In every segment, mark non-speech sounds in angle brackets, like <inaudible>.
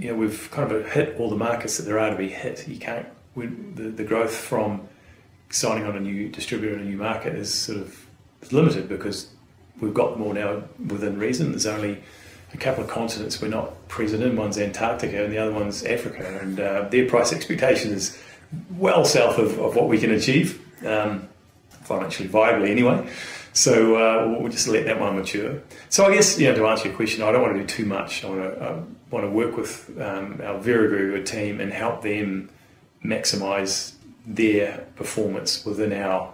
you know we've kind of hit all the markets that there are to be hit. You can't we, the the growth from signing on a new distributor in a new market is sort of limited because we've got more now within reason. There's only a couple of continents we're not present in. One's Antarctica and the other one's Africa, and uh, their price expectation is well south of, of what we can achieve, um, financially viably anyway. So uh, we'll just let that one mature. So I guess you know to answer your question, I don't want to do too much. I want to, want to work with um, our very very good team and help them maximise their performance within our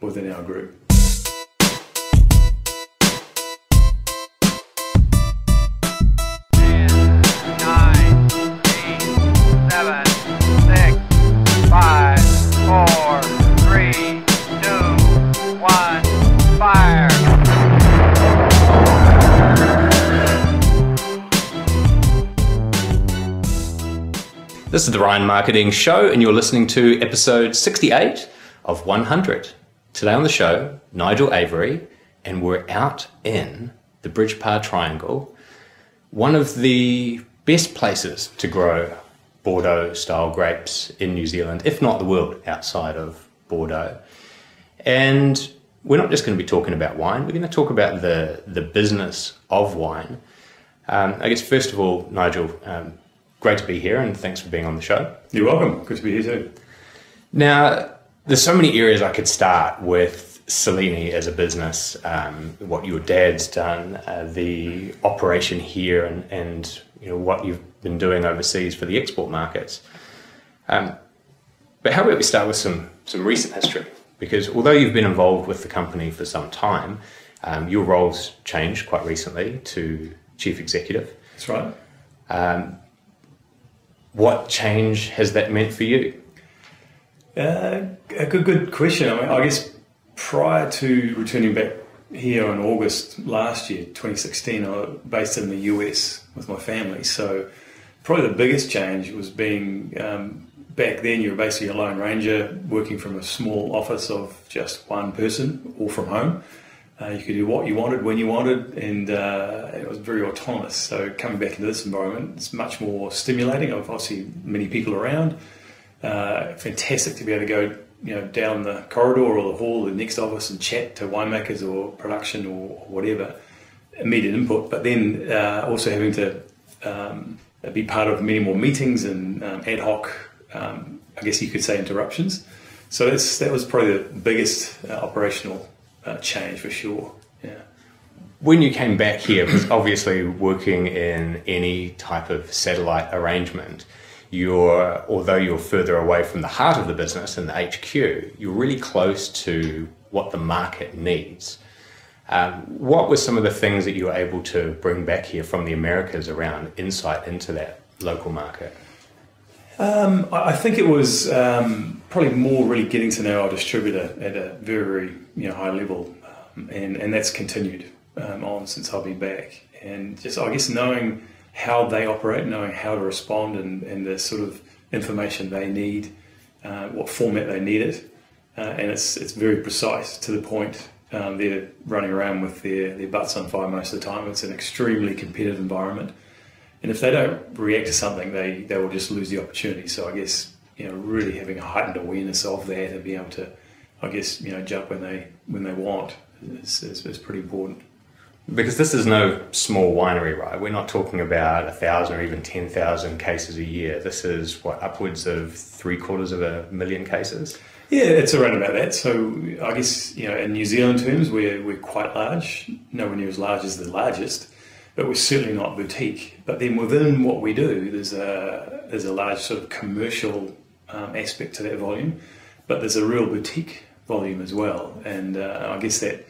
within our group. This is the Ryan Marketing Show, and you're listening to episode 68 of 100. Today on the show, Nigel Avery, and we're out in the Bridge Pa Triangle, one of the best places to grow Bordeaux style grapes in New Zealand, if not the world outside of Bordeaux. And we're not just going to be talking about wine, we're going to talk about the, the business of wine. Um, I guess, first of all, Nigel, um, great to be here and thanks for being on the show. You're welcome. Good to be here too. Now, there's so many areas I could start with Sileni as a business, um, what your dad's done, uh, the operation here, and, and you know what you've been doing overseas for the export markets. Um, but how about we start with some some recent history? Because although you've been involved with the company for some time, um, your roles changed quite recently to chief executive. That's right. What change has that meant for you? Uh, a good, good question. I mean, I guess prior to returning back here in August last year, 2016, I was based in the US with my family. So probably the biggest change was being um, back then. You were basically a lone ranger working from a small office of just one person, all from home. Uh, you could do what you wanted when you wanted, and uh, it was very autonomous. So coming back into this environment, it's much more stimulating. I've obviously many people around. Uh, fantastic to be able to go, you know, down the corridor or the hall, the next office, and chat to winemakers or production or whatever. Immediate input, but then uh, also having to um, be part of many more meetings and um, ad hoc, um, I guess you could say, interruptions. So that's that was probably the biggest uh, operational uh, change for sure. Yeah. When you came back here, because obviously working in any type of satellite arrangement, you're although you're further away from the heart of the business and the HQ, you're really close to what the market needs. Um, what were some of the things that you were able to bring back here from the Americas around insight into that local market? Um, I think it was um, probably more really getting to know our distributor at a very, very you know high level, um, and and that's continued um, on since I've been back, and just I guess knowing how they operate, knowing how to respond, and, and the sort of information they need, uh, what format they need it, uh, and it's it's very precise to the point. Um, they're running around with their, their butts on fire most of the time. It's an extremely competitive environment and if they don't react to something, they, they will just lose the opportunity. So I guess you know really having a heightened awareness of that and being able to, I guess you know jump when they when they want is, is, is pretty important. Because this is no small winery, right? We're not talking about a thousand or even ten thousand cases a year. This is what upwards of three quarters of a million cases. Yeah, it's around about that. So I guess you know in New Zealand terms, we're we're quite large, nowhere near as large as the largest but we're certainly not boutique. But then within what we do, there's a there's a large sort of commercial um, aspect to that volume, but there's a real boutique volume as well. And uh, I guess that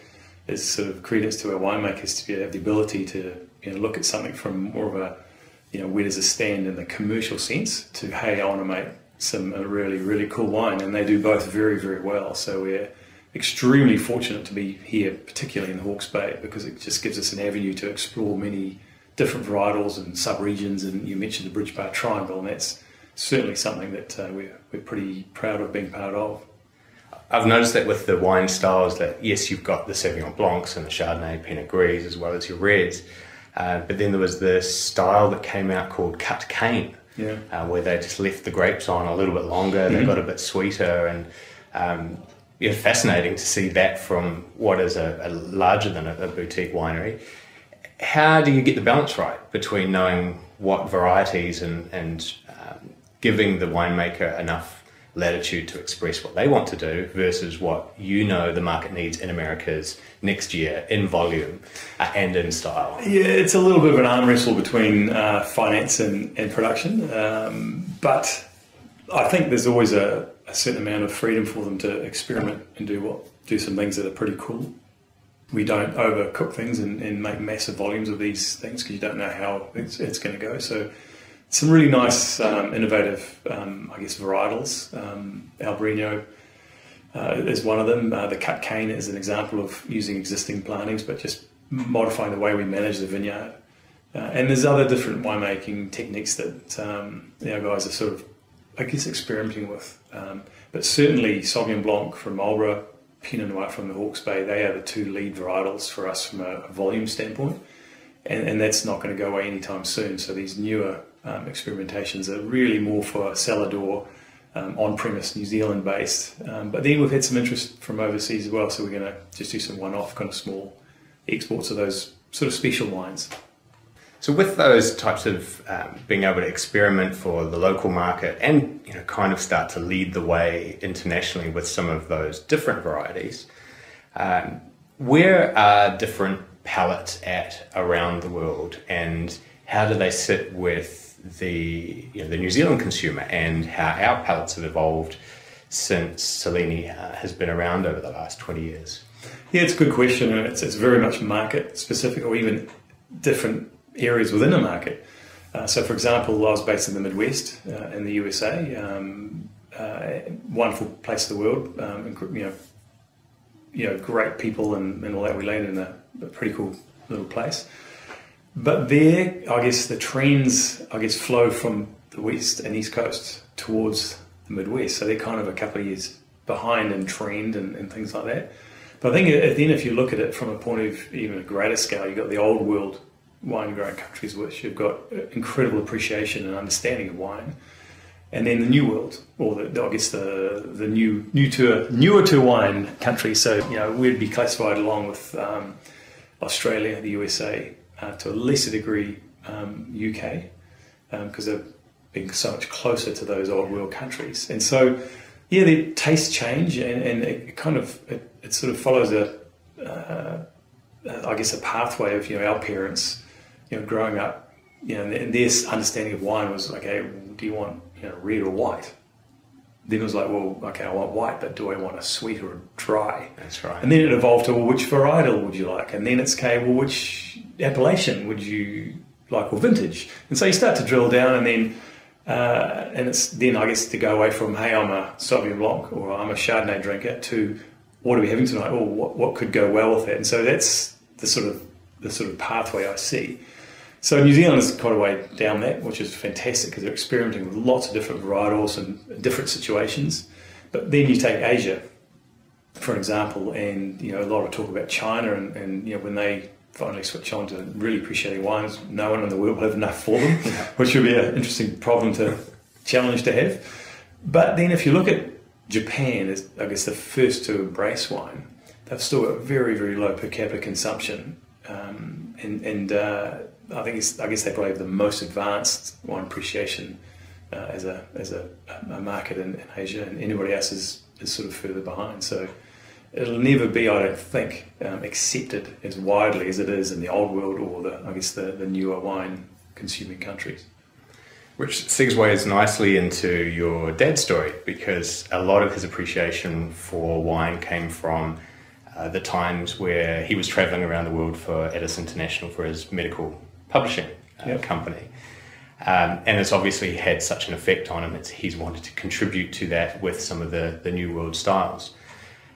is sort of credence to our winemakers to be, have the ability to you know, look at something from more of a you know where does it stand in the commercial sense to hey I want to make some really really cool wine, and they do both very very well. So we're extremely fortunate to be here, particularly in the Hawke's Bay, because it just gives us an avenue to explore many different varietals and sub-regions. And you mentioned the Bridge Pa Triangle, and that's certainly something that uh, we're, we're pretty proud of being part of. I've noticed that with the wine styles that yes, you've got the Sauvignon Blancs and the Chardonnay, Pinot Gris, as well as your reds. Uh, but then there was this style that came out called cut cane, Yeah. uh, where they just left the grapes on a little bit longer. They got a bit sweeter, and um, yeah, fascinating to see that from what is a, a larger than a, a boutique winery. How do you get the balance right between knowing what varieties and and giving the winemaker enough latitude to express what they want to do versus what you know the market needs in America's next year in volume and in style? Yeah, it's a little bit of an arm wrestle between uh, finance and, and production, um, but I think there's always a, a certain amount of freedom for them to experiment and do what do some things that are pretty cool. We don't overcook things and, and make massive volumes of these things because you don't know how it's, it's going to go. So some really nice, um, innovative, um, I guess, varietals. Um, Albarino uh, is one of them. Uh, the cut cane is an example of using existing plantings, but just modifying the way we manage the vineyard. Uh, and there's other different winemaking techniques that um, our guys are sort of, I guess, experimenting with. Um, but certainly Sauvignon Blanc from Marlborough, Pinot Noir from the Hawke's Bay, they are the two lead varietals for us from a, a volume standpoint. And, and that's not going to go away anytime soon. So these newer um, experimentations are really more for cellar door, um, on-premise, New Zealand-based. Um, but then we've had some interest from overseas as well. So we're going to just do some one-off kind of small exports of those sort of special wines. So with those types of um, being able to experiment for the local market and you know kind of start to lead the way internationally with some of those different varieties, um, where are different palates at around the world, and how do they sit with the you know, the New Zealand consumer, and how our palates have evolved since Sileni uh, has been around over the last twenty years? Yeah, it's a good question, and it's, it's very much market specific, or even different areas within a market. Uh, so, for example, I was based in the Midwest uh, in the USA, um, uh, wonderful place of the world, um, and, you know, you know, great people and, and all that. We landed in a, a pretty cool little place. But there, I guess the trends, I guess, flow from the west and east coast towards the Midwest. So they're kind of a couple of years behind in trend and, and things like that. But I think then, if you look at it from a point of even a greater scale, you've got the old world wine growing countries, which you've got incredible appreciation and understanding of wine, and then the new world, or the, I guess the the new new to newer to wine countries. So you know we'd be classified along with um, Australia, the USA, uh, to a lesser degree um, UK, because um, they've been so much closer to those old world countries, and so yeah, the tastes change, and, and it kind of it, it sort of follows a uh, I guess a pathway of you know our parents you know, growing up, you know, and their understanding of wine was like, okay, do you want you know red or white? Then it was like, well, okay, I want white, but do I want a sweet or a dry? That's right. And then it evolved to, well, which varietal would you like? And then it's okay, well, which appellation would you like or vintage? And so you start to drill down, and then uh, and it's then I guess to go away from, hey, I'm a Sauvignon Blanc or I'm a Chardonnay drinker to what are we having tonight? Or what, what could go well with that? And so that's the sort of the sort of pathway I see. So New Zealand is quite a way down that, which is fantastic because they're experimenting with lots of different varietals and different situations. But then you take Asia, for example, and you know a lot of talk about China, and, and you know when they finally switch on to really appreciating wines, no one in the world will have enough for them, <laughs> which would be an interesting problem to challenge to have. But then if you look at Japan, is I guess the first to embrace wine, they've still got very very low per capita consumption, um, and and uh, I think it's, I guess they probably have the most advanced wine appreciation uh, as a as a, a market in, in, Asia, and anybody else is, is sort of further behind. So it'll never be, I don't think, um, accepted as widely as it is in the old world or the I guess the, the newer wine consuming countries. Which segues nicely into your dad's story because a lot of his appreciation for wine came from uh, the times where he was traveling around the world for Adis International for his medical publishing uh, yep. company. Um, and it's obviously had such an effect on him. It's, he's wanted to contribute to that with some of the, the new world styles.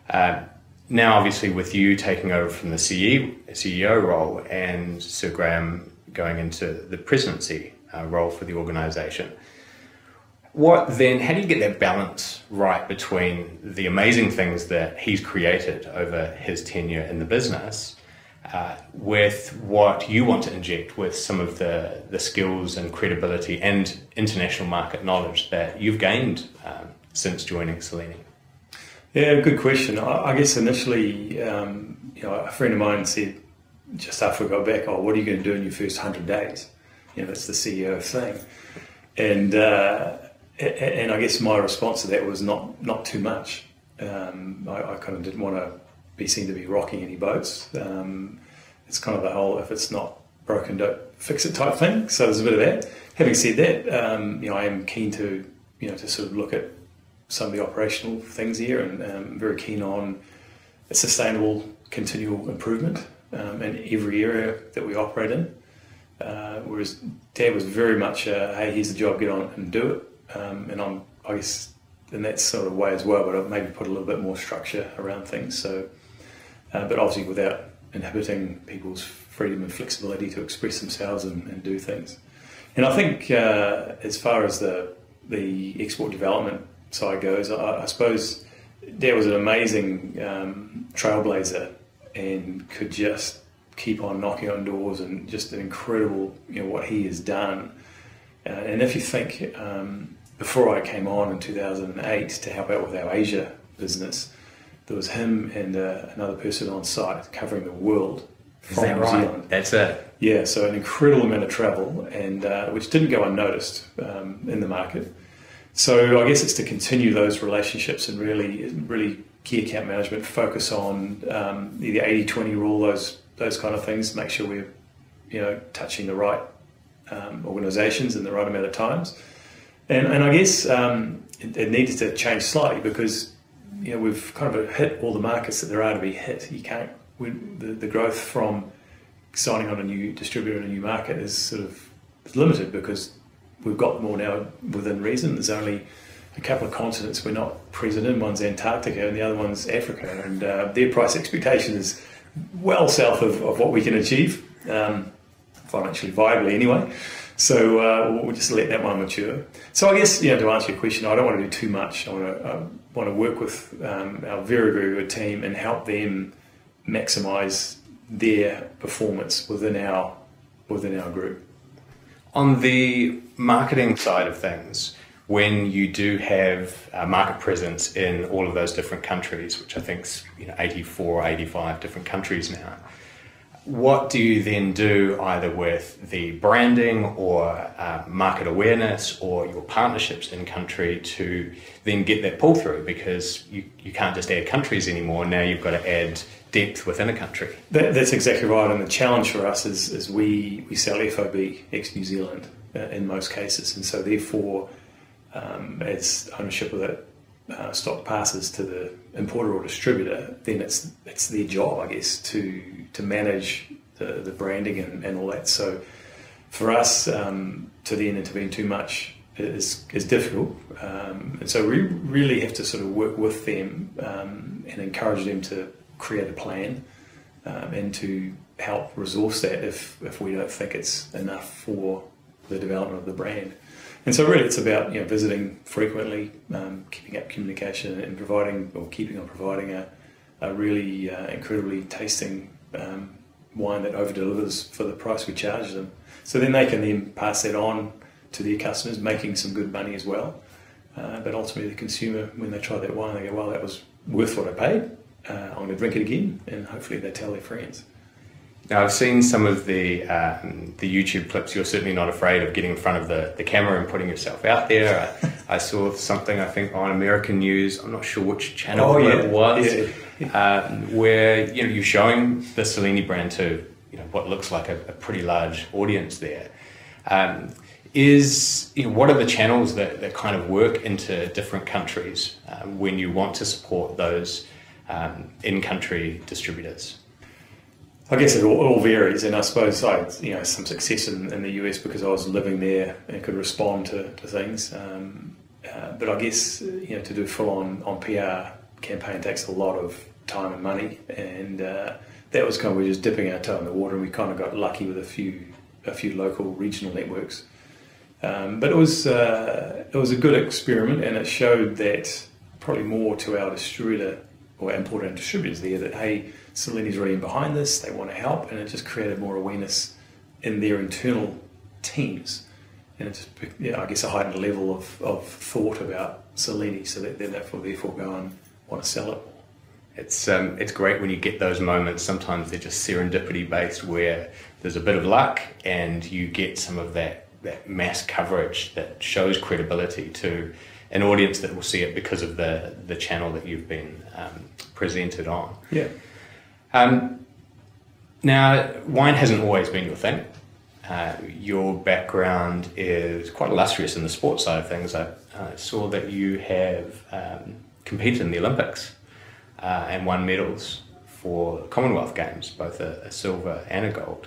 Uh, now, obviously, with you taking over from the CE, CEO role and Sir Graeme going into the presidency uh, role for the organisation, what then? How do you get that balance right between the amazing things that he's created over his tenure in the business uh, with what you want to inject with some of the, the skills and credibility and international market knowledge that you've gained um, since joining Sileni? Yeah, good question. I, I guess initially, um, you know, a friend of mine said just after we got back, "Oh, what are you going to do in your first hundred days?" You know, that's the CEO thing, and uh, and I guess my response to that was not not too much. Um, I, I, kind of didn't want to be seen to be rocking any boats. Um, it's kind of the whole if it's not broken, don't fix it type thing. So there's a bit of that. Having said that, um, you know, I am keen to you know to sort of look at some of the operational things here, and um, very keen on sustainable, continual improvement um, in every area that we operate in. Uh, whereas Dad was very much, a, hey, here's the job, get on and do it. Um, and I'm, I guess, in that sort of way as well, but I've maybe put a little bit more structure around things. So, uh, but obviously without inhibiting people's freedom and flexibility to express themselves and, and do things. And I think uh, as far as the the export development side goes, I, I suppose Dad was an amazing um, trailblazer and could just keep on knocking on doors and just an incredible, you know, what he has done. Uh, and if you think um, before I came on in 2008 to help out with our Asia business, there was him and uh, another person on site covering the world from New right? Zealand. That's it. Yeah, so an incredible amount of travel, and uh, which didn't go unnoticed um, in the market. So I guess it's to continue those relationships and really, really key account management, focus on um, the 80-20 rule, those those kind of things. Make sure we're, you know, touching the right um, organisations in the right amount of times. And, and I guess um, it, it needed to change slightly because you know we've kind of hit all the markets that there are to be hit. You can't we, the, the growth from signing on a new distributor in a new market is sort of limited because we've got more now within reason. There's only a couple of continents we're not present in. One's Antarctica and the other one's Africa, and uh, their price expectation is well south of, of what we can achieve, um, financially viably anyway. So uh, we'll just let that one mature. So I guess you know to answer your question, I don't want to do too much. I want to I want to work with um, our very very good team and help them maximise their performance within our within our group. On the marketing side of things, when you do have a market presence in all of those different countries, which I think is you know, 84 or 85 different countries now, what do you then do either with the branding or uh, market awareness or your partnerships in country to then get that pull through? Because you, you can't just add countries anymore. Now you've got to add depth within a country. That, that's exactly right. And the challenge for us is, is we, we sell FOB ex New Zealand uh, in most cases. And so, therefore, um, as ownership of that uh, stock passes to the importer or distributor, then it's it's their job, I guess, to to manage the, the branding and, and all that. So for us um, to then intervene too much is, is difficult. Um, and so we really have to sort of work with them um, and encourage them to create a plan um, and to help resource that if, if we don't think it's enough for the development of the brand. And so really it's about you know visiting frequently, um, keeping up communication and providing or keeping on providing a, a really uh, incredibly tasting um, wine that over delivers for the price we charge them. So then they can then pass that on to their customers, making some good money as well. Uh, but ultimately, the consumer, when they try that wine, they go, "Well, that was worth what I paid. Uh, I'm going to drink it again," and hopefully, they tell their friends. Now, I've seen some of the um, the YouTube clips. You're certainly not afraid of getting in front of the, the camera and putting yourself out there. I, I saw something, I think, on American News. I'm not sure which channel oh, yeah. it was, yeah. uh, where you know you're showing the Sileni brand to you know what looks like a, a pretty large audience there. Um, is you know, what are the channels that, that kind of work into different countries uh, when you want to support those um, in-country distributors? I guess it all, all, varies, and I suppose I you know some success in, in, the US because I was living there and could respond to, to things. Um, uh, but I guess you know to do full on on PR campaign takes a lot of time and money, and uh, that was kind of we are just dipping our toe in the water, and we kind of got lucky with a few a few local regional networks. Um, but it was uh, it was a good experiment, and it showed that probably more to our distributor or importer and distributors there that hey Sileni's really in behind this. They want to help, and it just created more awareness in their internal teams, and it just yeah, I guess a heightened level of, of thought about Sileni, so that they therefore therefore go and want to sell it. It's um, it's great when you get those moments. Sometimes they're just serendipity based, where there's a bit of luck, and you get some of that that mass coverage that shows credibility to an audience that will see it because of the the channel that you've been um, presented on. Yeah. Um, now, wine hasn't always been your thing. Uh, your background is quite illustrious in the sports side of things. I uh, saw that you have um, competed in the Olympics uh, and won medals for Commonwealth Games, both a, a, silver and a gold.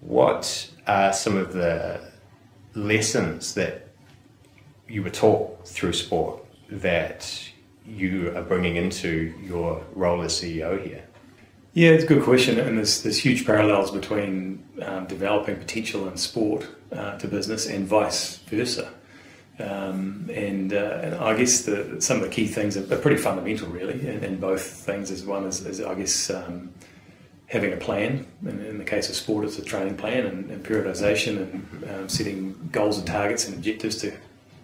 What are some of the lessons that you were taught through sport that you are bringing into your role as CEO here? Yeah, it's a good question, and there's there's huge parallels between um, developing potential in sport uh, to business and vice versa. Um, and, uh, and, I guess the, some of the key things are, pretty fundamental, really, in, in both things. Is one is, is I guess um, having a plan. In, in, the case of sport, it's a training plan and, and periodization and um, setting goals and targets and objectives to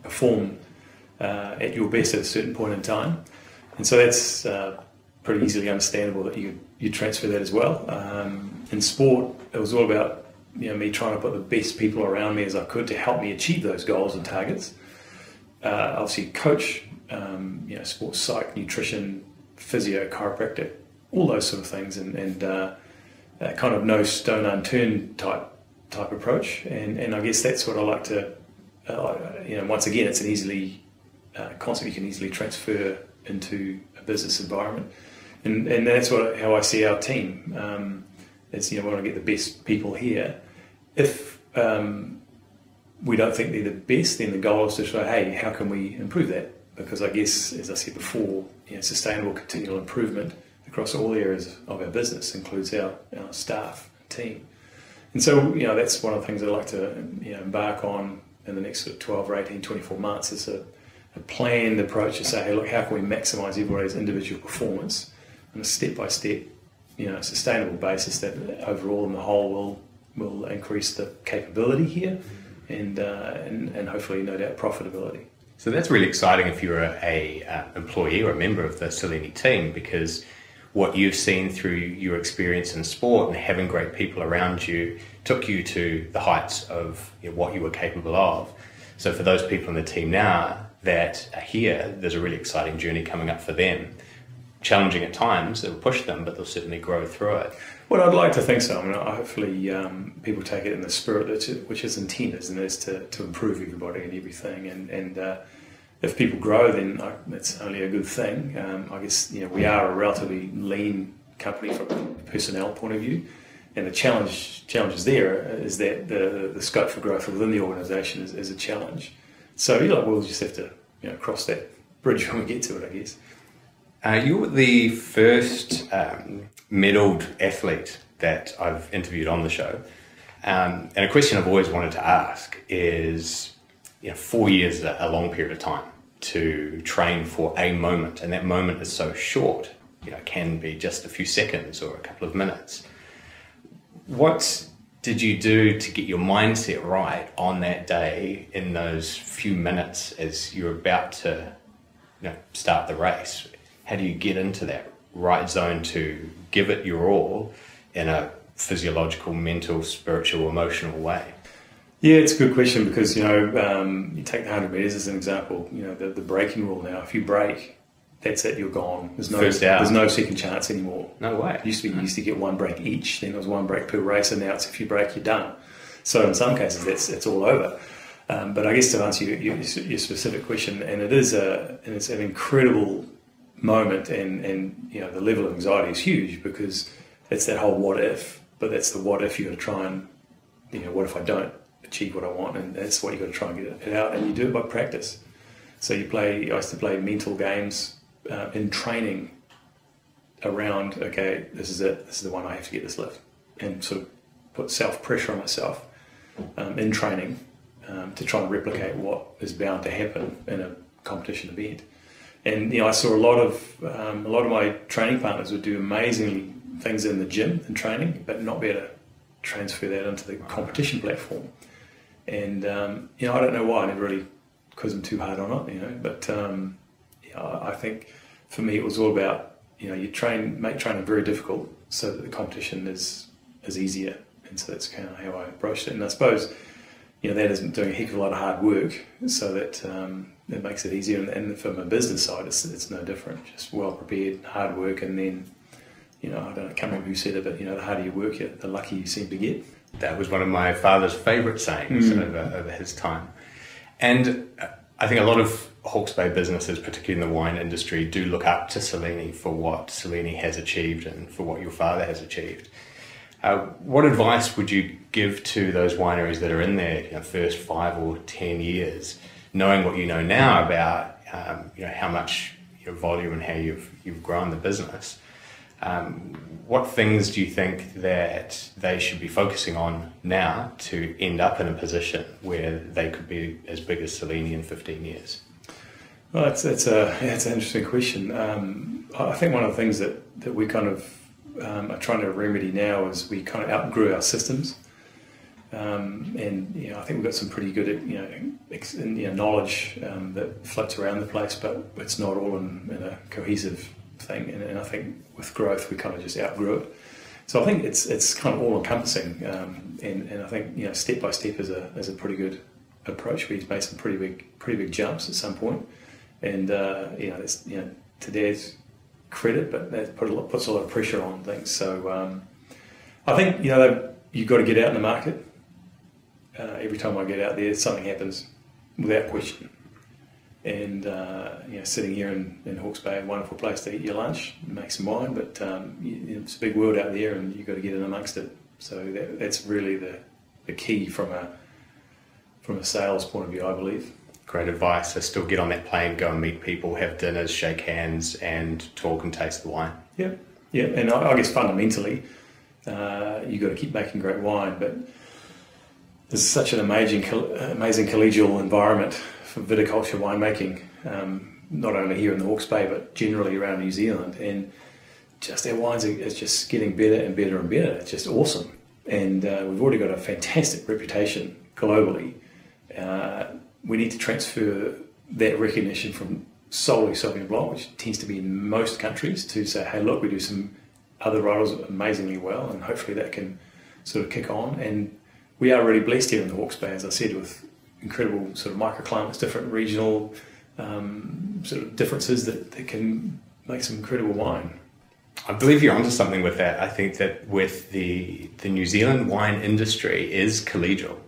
perform uh, at your best at a certain point in time. And so that's uh, pretty easily understandable that you you transfer that as well. Um, in sport, it was all about you know me trying to put the best people around me as I could to help me achieve those goals and targets. Uh, obviously, coach, um, you know, sports psych, nutrition, physio, chiropractic, all those sort of things, and, and uh, kind of no stone unturned type type approach. And and I guess that's what I like to, uh, you know, once again, it's an easily uh, concept you can easily transfer into a business environment and and that's what how I see our team. Um, you know we want to get the best people here. If um, we don't think they're the best, then the goal is to say, hey, how can we improve that? Because I guess, as I said before, you know, sustainable continual improvement across all areas of our business includes our, our staff team. And so, you know, that's one of the things I'd like to you know, embark on in the next sort of 12 or 18, 24 months is a, a planned approach to say, hey, look, how can we maximize everybody's individual performance on a step by step, you know, sustainable basis that overall in the whole will will increase the capability here and uh, and, and hopefully no doubt profitability. So that's really exciting if you're a, a uh, employee or a member of the Sileni team because what you've seen through your experience in sport and having great people around you took you to the heights of you know, what you were capable of. So for those people in the team now that are here, there's a really exciting journey coming up for them challenging at times. It'll push them, but they'll certainly grow through it. Well, I'd like to think so. I mean, hopefully um, people take it in the spirit that which is intended, and is to, to improve everybody and everything. And, and uh, if people grow, then I, that's only a good thing. Um, I guess you know we are a relatively lean company from a personnel point of view, and the challenge challenges there is that the, the scope for growth within the organisation is, is, a challenge. So you know, we'll just have to you know cross that bridge <laughs> when we get to it, I guess. Uh, you were the first um, medalled athlete that I've interviewed on the show. Um, and a question I've always wanted to ask is you know, four years is a long period of time to train for a moment, and that moment is so short, you know, can be just a few seconds or a couple of minutes. What did you do to get your mindset right on that day in those few minutes as you're about to you know, start the race? How do you get into that right zone to give it your all in a physiological, mental, spiritual, emotional way? Yeah, it's a good question because you know um, you take the hundred meters as an example. You know the, the braking rule now. If you break, that's it. You're gone. There's no there's no second chance anymore. No way. It used to be you used to get one break each. Then there was one break per race, and now it's if you break, you're done. So in some cases, that's it's all over. Um, but I guess to answer your, your, your, specific question, and it is a and it's an incredible moment, and and you know the level of anxiety is huge because it's that whole what if. But that's the what if you got to try and you know what if I don't achieve what I want, and that's what you got to try and get it out, and you do it by practice. So you play. I used to play mental games uh, in training around. Okay, this is it. This is the one I have to get this lift, and sort of put self pressure on myself um, in training um, to try and replicate what is bound to happen in a competition event and you know I saw a lot of um, a lot of my training partners would do amazingly things in the gym and training, but not be able to transfer that into the competition platform. And um, you know, I don't know why. I never really quizzed them too hard on it, you know. But um, yeah, I think for me, it was all about you know you train, make training very difficult so that the competition is is easier. And so that's kind of how I approached it. And I suppose you know that is doing a heck of a lot of hard work so that um, it makes it easier. And, and from a business side, it's, it's no different. Just well prepared, hard work, and then you know I don't know, can't remember who said it, but you know the harder you work, it, the luckier you seem to get. That was one of my father's favourite sayings mm. over, over his time. And uh, I think a lot of Hawke's Bay businesses, particularly in the wine industry, do look up to Sileni for what Sileni has achieved and for what your father has achieved. Uh, what advice would you give to those wineries that are in their you know, first five or ten years, knowing what you know now about um, you know how much your volume and how you've you've grown the business? Um, what things do you think that they should be focusing on now to end up in a position where they could be as big as Sileni in 15 years? Well, that's, that's, a, that's an interesting question. Um, I think one of the things that, that we kind of um, are trying to remedy now is we kind of outgrew our systems. Um, and you know, I think we've got some pretty good you know, ex, you know knowledge um, that floats around the place, but it's not all in, in a cohesive thing. And, and, I think with growth, we kind of just outgrew it. So I think it's it's kind of all encompassing, um, and, and I think you know step by step is a is a pretty good approach. We've made some pretty big pretty big jumps at some point, and uh, you know it's you know to Dad's credit, but that put a lot, puts a lot of pressure on things. So um, I think you know you've got to get out in the market. Uh, every time I get out there, something happens without question and uh, you know, sitting here in, in Hawke's Bay, a wonderful place to eat your lunch, make some wine, but um, you, it's a big world out there, and you've got to get in amongst it. So that, that's really the, the key from a from a sales point of view, I believe. Great advice. So still get on that plane, go and meet people, have dinners, shake hands, and talk and taste the wine. Yeah, yeah, and I, I guess fundamentally, uh, you've got to keep making great wine, but there's such an amazing, amazing collegial environment for viticulture winemaking, um, not only here in the Hawke's Bay, but generally around New Zealand. And just our wines are, is just getting better and better and better. It's just awesome. And uh, we've already got a fantastic reputation globally. Uh, we need to transfer that recognition from solely Sauvignon Blanc, which tends to be in most countries, to say, hey, look, we do some other varietals amazingly well, and hopefully that can sort of kick on. And we are really blessed here in the Hawke's Bay, as I said, with incredible sort of microclimates, different regional um, sort of differences that, that can make some incredible wine. I believe you're onto something with that. I think that with the the New Zealand wine industry is collegial,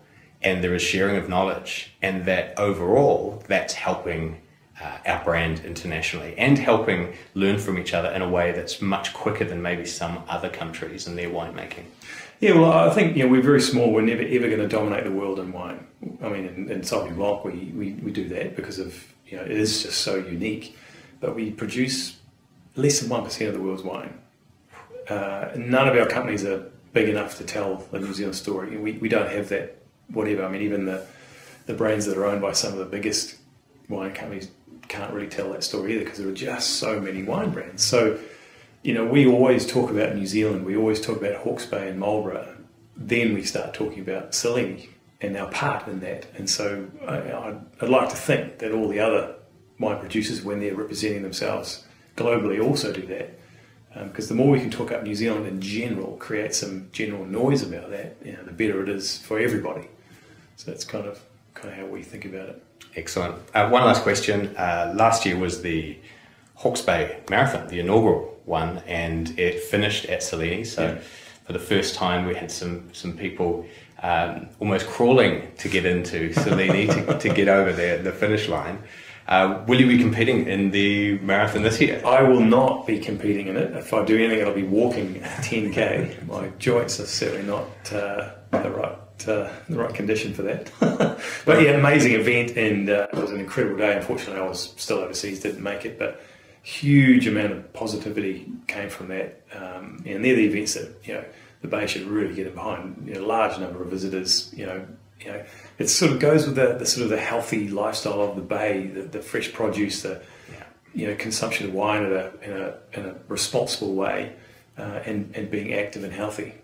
and there is sharing of knowledge, and that overall that's helping uh, our brand internationally and helping learn from each other in a way that's much quicker than maybe some other countries in their winemaking. Yeah, well, I think you know we're very small. We're never ever going to dominate the world in wine. I mean, in, in Sauvignon Blanc, we, we, we do that because of you know it is just so unique. But we produce less than one percent of the world's wine. Uh, none of our companies are big enough to tell the New Zealand story. We, we don't have that. Whatever. I mean, even the the brands that are owned by some of the biggest wine companies can't really tell that story either because there are just so many wine brands. So you know, we always talk about New Zealand, we always talk about Hawke's Bay and Marlborough. Then we start talking about Sileni and our part in that. And so I, would like to think that all the other wine producers, when they're representing themselves globally, also do that. Because um, the more we can talk up New Zealand in general, create some general noise about that, you know, the better it is for everybody. So that's kind of kind of how we think about it. Excellent. Uh, one last question. Uh, last year was the Hawke's Bay Marathon, the inaugural one, and it finished at Sileni. So yeah. for the first time, we had some some people um, almost crawling to get into Sileni to, to get over the, the finish line. Uh, will you be competing in the marathon this year? I will not be competing in it. If I do anything, it'll be walking <laughs> 10k. My joints are certainly not uh, the right uh, the right condition for that. <laughs> but yeah, amazing event, and uh, it was an incredible day. Unfortunately, I was still overseas, didn't make it, but huge amount of positivity came from that. Um, and they're the events that you know the Bay should really get behind. You know, large number of visitors. You know, you know, it sort of goes with the, the sort of the healthy lifestyle of the Bay, the, the fresh produce, the you know consumption of wine in a in a, in a responsible way. uh, and, and being active and healthy?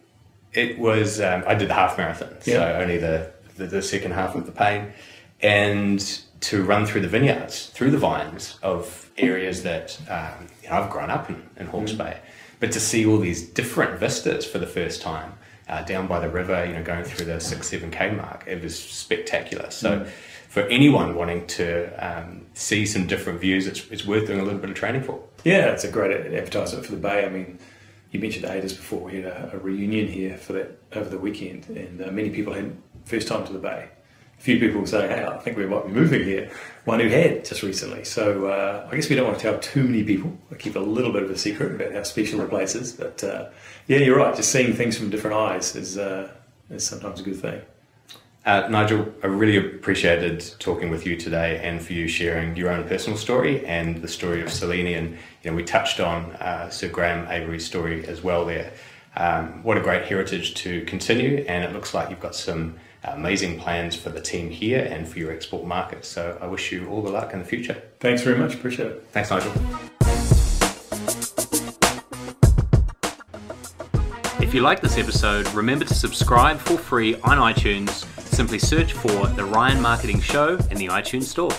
It was, um, I did the half marathon, so only the, the, the second half of the pain. And to run through the vineyards, through the vines of areas that um, you know, I've grown up in, in Hawke's Bay, but to see all these different vistas for the first time uh, down by the river, you know, going through the six, seven K mark, it was spectacular. So for anyone wanting to um, see some different views, it's, it's worth doing a little bit of training for. Yeah, it's a great advertisement for the Bay. I mean, you mentioned Adis before. We had a, a reunion here for that over the weekend, and uh, many people had first time to the Bay. A few people saying, "Hey, I think we might be moving here." One who had just recently. So uh, I guess we don't want to tell too many people. I keep a little bit of a secret about how special the place is. But uh, yeah, you're right. Just seeing things from different eyes is uh, is sometimes a good thing. Uh, Nigel, I really appreciated talking with you today and for you sharing your own personal story and the story of Sileni. And you know, we touched on uh, Sir Graeme Avery's story as well there. Um, what a great heritage to continue, and it looks like you've got some amazing plans for the team here and for your export market. So I wish you all the luck in the future. Thanks very much. Appreciate it. Thanks, Nigel. If you like this episode, remember to subscribe for free on iTunes. Simply search for The Ryan Marketing Show in the iTunes Store.